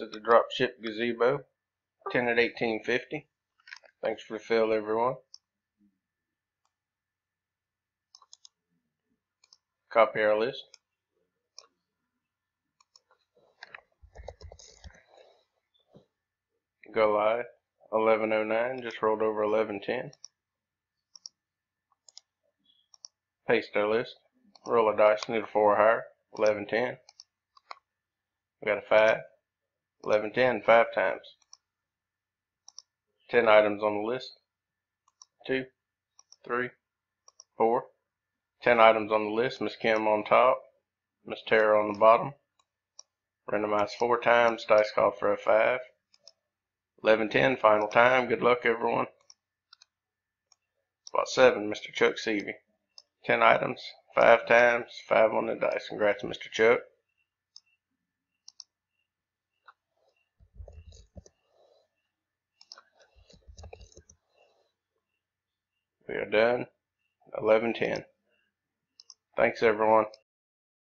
Is the dropship gazebo, 10 at 1850. Thanks for the fill, everyone. Copy our list. Go live. 1109 just rolled over 1110. Paste our list. Roll a dice, need a 4 higher. 1110. We got a 5. 1110 5 times. 10 items on the list. 2, 3, 4. 10 items on the list. Miss Kim on top. Miss Tara on the bottom. Randomized 4 times. Dice call for a 5. 1110 final time. Good luck everyone. Spot 7 Mr. Chuck Seavey. 10 items. 5 times. 5 on the dice. Congrats Mr. Chuck. We are done. 11:10. Thanks everyone.